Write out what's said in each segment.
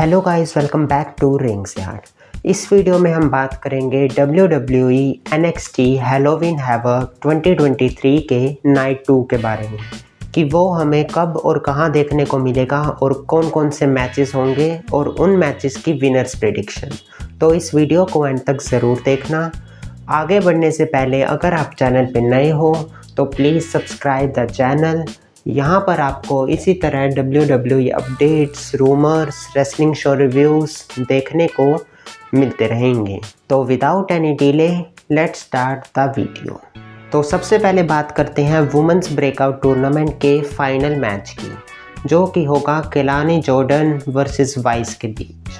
Hello guys welcome back to Rings Yard इस video में हम बात करेंगे W W E N X T Halloween Havoc 2023 के नाइट टू के बारे में। कि वो हमें कब और कहाँ देखने को मिलेगा और कौन कौन से मैचेस होंगे और उन मैचेस की विनर्स प्रिडिक्शन तो इस वीडियो को एंड तक ज़रूर देखना। आगे बढ़ने से पहले अगर आप चैनल पर नए हो तो प्लीज़ सब्सक्राइब द चैनल यहाँ पर आपको इसी तरह W W updates rumours wrestling show reviews देखने को मिलते रहेंगे। तो without any delay let start the video तो सबसे पहले बात करते हैं वुमेंस ब्रेकआउट टूर्नामेंट के फाइनल मैच की, जो कि होगा केलानी जॉर्डन वर्सेस वाइस के बीच।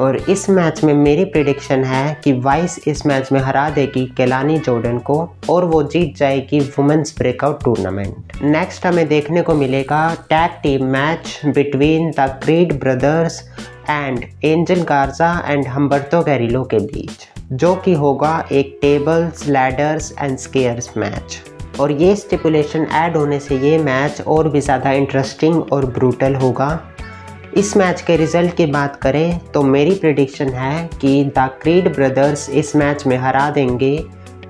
और इस मैच में मेरी प्रिडिक्शन है कि वाइस इस मैच में हरा देगी केलानी जॉर्डन को और वो जीत जाएगी वुमेंस ब्रेकआउट टूर्नामेंट नेक्स्ट हमें देखने को मिलेगा tag team match between the Creed Brothers and Angel Garza and Humberto Carrillo के बीच, जो कि होगा एक tables ladders and scares match और ये स्टिपुलेशन ऐड होने से ये मैच और भी ज़्यादा इंटरेस्टिंग और ब्रूटल होगा। इस मैच के रिज़ल्ट की बात करें तो मेरी प्रडिक्शन है कि द क्रीड ब्रदर्स इस मैच में हरा देंगे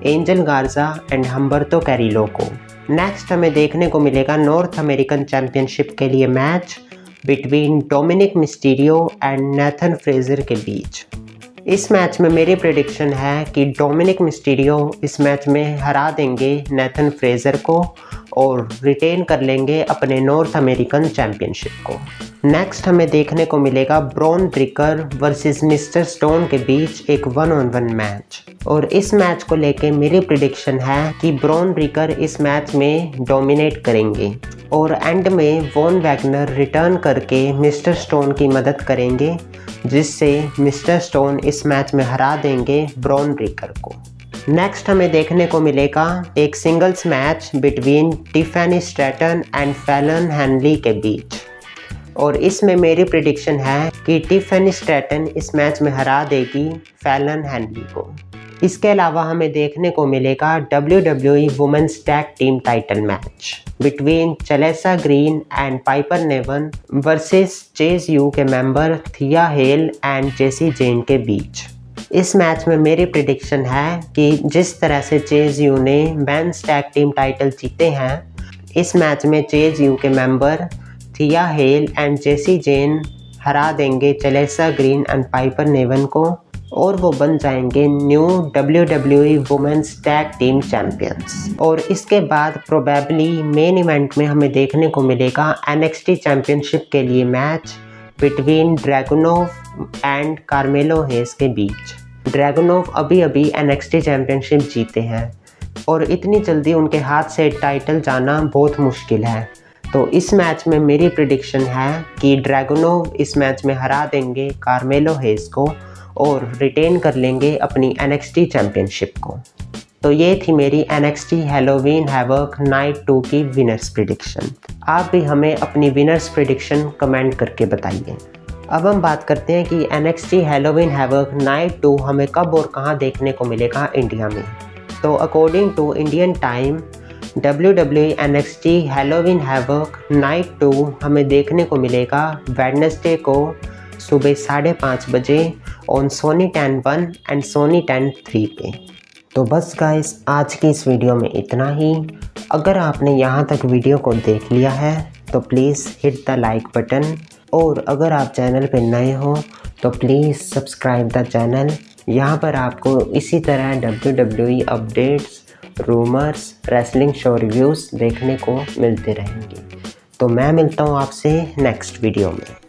Angel Garza and Humberto Carrillo को। नेक्स्ट हमें देखने को मिलेगा नॉर्थ अमेरिकन चैम्पियनशिप के लिए match between Dominik Mysterio and Nathan Frazer के बीच। इस मैच में मेरी प्रडिक्शन है कि डोमिनिक मिस्टीरियो इस मैच में हरा देंगे नेथन फ्रेजर को और रिटेन कर लेंगे अपने नॉर्थ अमेरिकन चैम्पियनशिप को। नेक्स्ट हमें देखने को मिलेगा Bron Breakker versus Mr Stone के बीच एक वन ऑन वन मैच और इस मैच को लेके मेरी प्रिडिक्शन है कि ब्रॉन ब्रिकर इस मैच में डोमिनेट करेंगे। और एंड में वॉन वैगनर रिटर्न करके मिस्टर स्टोन की मदद करेंगे। जिससे मिस्टर स्टोन इस मैच में हरा देंगे ब्रॉन ब्रेकर को। नेक्स्ट हमें देखने को मिलेगा एक singles match between Tiffany Stratton and Fallon Henley के बीच। और इसमें मेरी प्रिडिक्शन है कि टिफेनी स्ट्रेटन इस मैच में हरा देगी फैलन हैनली को। इसके अलावा हमें देखने को मिलेगा W W E women's tag team title match between Chelsea Green and Piper Niven versus Chase U के member Thea Hail and Jacy Jayne के बीच। इस मैच में मेरी प्रिडिक्शन है कि जिस तरह से चेज यू ने मैंस टैग टीम टाइटल जीते हैं, इस मैच में चेज यू के member Thea Hail and Jacy Jayne हरा देंगे Chelsea Green and Piper Niven को। और वो बन जाएँगे new W W women's tag team champions और इसके बाद प्रोबेबली मेन इवेंट में हमें देखने को मिलेगा एन चैम्पियनशिप के लिए match between Dragunov and Carmelo Hayes के बीच. ड्रैगनोव अभी अभी एन चैम्पियनशिप जीते हैं और इतनी जल्दी उनके हाथ से टाइटल जाना बहुत मुश्किल है. तो इस मैच में मेरी प्रिडिक्शन है कि ड्रैगनोव इस मैच में हरा देंगे कार्मेलो हेस को और रिटेन कर लेंगे अपनी एन चैम्पियनशिप को। तो ये थी मेरी N X T Halloween Havoc night two की विनर्स प्रिडिक्शन आप भी हमें अपनी विनर्स प्रिडिक्शन कमेंट करके बताइए। अब हम बात करते हैं कि N X T Halloween Havoc night two हमें कब और कहाँ देखने को मिलेगा इंडिया में। तो according to Indian time W W N X T Halloween Havoc night two हमें देखने को मिलेगा वेडनेसडे को सुबह साढ़े पाँच बजे on Sony Ten one and Sony Ten three पे। तो बस गाइस आज की इस वीडियो में इतना ही। अगर आपने यहाँ तक वीडियो को देख लिया है तो please hit the like button और अगर आप चैनल पर नए हो तो प्लीज़ सब्सक्राइब द चैनल यहाँ पर आपको इसी तरह W W updates rumours wrestling show reviews देखने को मिलते रहेंगे। तो मैं मिलता हूँ आपसे नेक्स्ट वीडियो में।